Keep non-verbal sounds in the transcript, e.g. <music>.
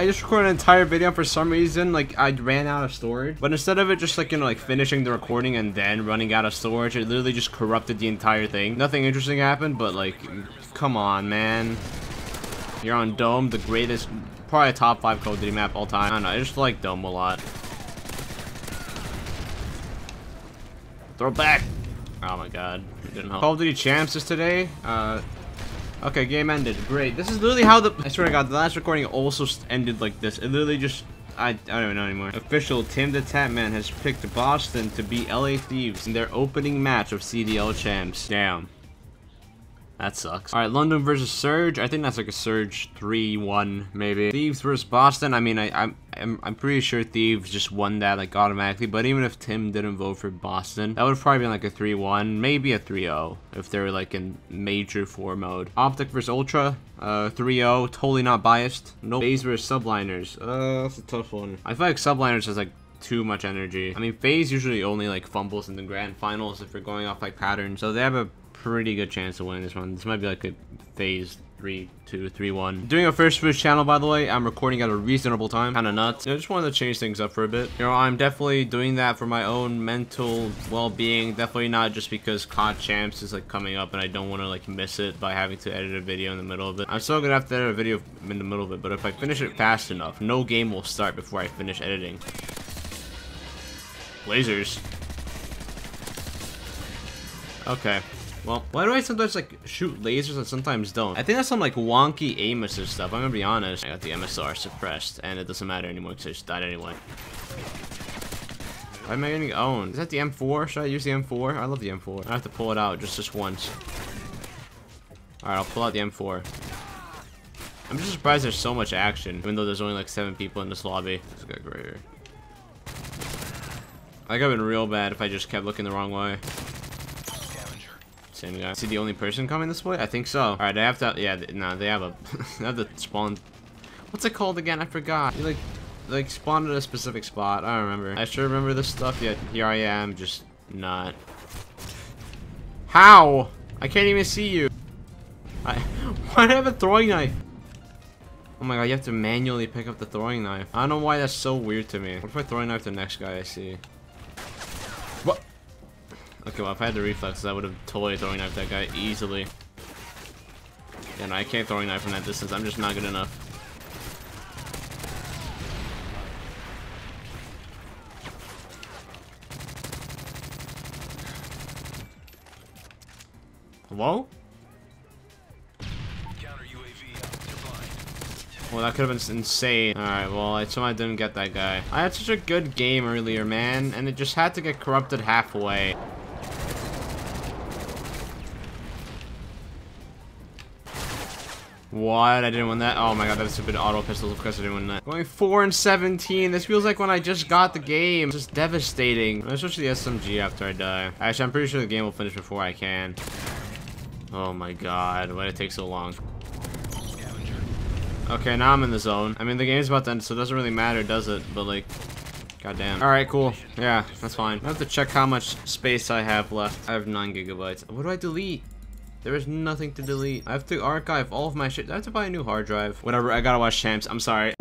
I just recorded an entire video for some reason, like, I ran out of storage. But instead of it just, like, you know, like, finishing the recording and then running out of storage, it literally just corrupted the entire thing. Nothing interesting happened, but, like, come on, man. You're on Dome, the greatest, probably top 5 Call of Duty map all time. I don't know, I just like Dome a lot. Throw back! Oh my god, didn't help. Call of Duty Champs is today. Uh, okay, game ended. Great. This is literally how the- I swear to god, the last recording also ended like this. It literally just- I, I don't even know anymore. Official Tim the Tatman has picked Boston to beat LA Thieves in their opening match of CDL Champs. Damn. That sucks. All right, London versus Surge. I think that's like a Surge 3-1, maybe. Thieves versus Boston. I mean, I, I'm, I'm, I'm pretty sure Thieves just won that like automatically. But even if Tim didn't vote for Boston, that would probably been like a 3-1, maybe a 3-0 if they were like in major 4 mode. Optic versus Ultra. Uh, 3-0. Totally not biased. No. FaZe versus Subliners. Uh, that's a tough one. I feel like Subliners has like too much energy. I mean, FaZe usually only like fumbles in the grand finals if we're going off like patterns. So they have a pretty good chance of winning this one. This might be like a FaZe 3, 2, 3, 1. Doing a first switch channel, by the way. I'm recording at a reasonable time. Kind of nuts. I just wanted to change things up for a bit. You know, I'm definitely doing that for my own mental well-being. Definitely not just because COD Champs is like coming up and I don't want to like miss it by having to edit a video in the middle of it. I'm still gonna have to edit a video in the middle of it, but if I finish it fast enough, no game will start before I finish editing. Lasers. Okay. Well, why do I sometimes like shoot lasers and sometimes don't? I think that's some like wonky aim assist stuff. I'm gonna be honest. I got the MSR suppressed and it doesn't matter anymore because I just died anyway. Why am I getting owned? Is that the M4? Should I use the M4? I love the M4. I have to pull it out just just once. Alright, I'll pull out the M4. I'm just surprised there's so much action, even though there's only like seven people in this lobby. This guy right here. I could have been real bad if I just kept looking the wrong way. Same guy. Is he the only person coming this way? I think so. Alright, I have to- yeah, no, they have a- <laughs> they have the spawn- What's it called again? I forgot. You like- like spawn at a specific spot. I don't remember. I sure remember this stuff, yet here I am, just not. How? I can't even see you. I- <laughs> Why do I have a throwing knife? Oh my god, you have to manually pick up the throwing knife. I don't know why that's so weird to me. What if I throwing knife the next guy I see? What? Okay, well, if I had the reflexes, I would have totally throwing knife that guy easily. Yeah, no, I can't throwing knife from that distance. I'm just not good enough. Hello? Well, that could have been insane. Alright, well, I somehow didn't get that guy. I had such a good game earlier, man, and it just had to get corrupted halfway. What? I didn't win that? Oh my god, that that's stupid auto pistols. Of course I didn't win that. Going 4 and 17. This feels like when I just got the game. It's just devastating. I switch to the SMG after I die. Actually, I'm pretty sure the game will finish before I can. Oh my god, why did it take so long? Okay, now I'm in the zone. I mean, the game's about to end, so it doesn't really matter, does it? But, like, goddamn. Alright, cool. Yeah, that's fine. I have to check how much space I have left. I have 9 gigabytes. What do I delete? There is nothing to delete. I have to archive all of my shit. I have to buy a new hard drive. Whatever, I gotta watch champs. I'm sorry.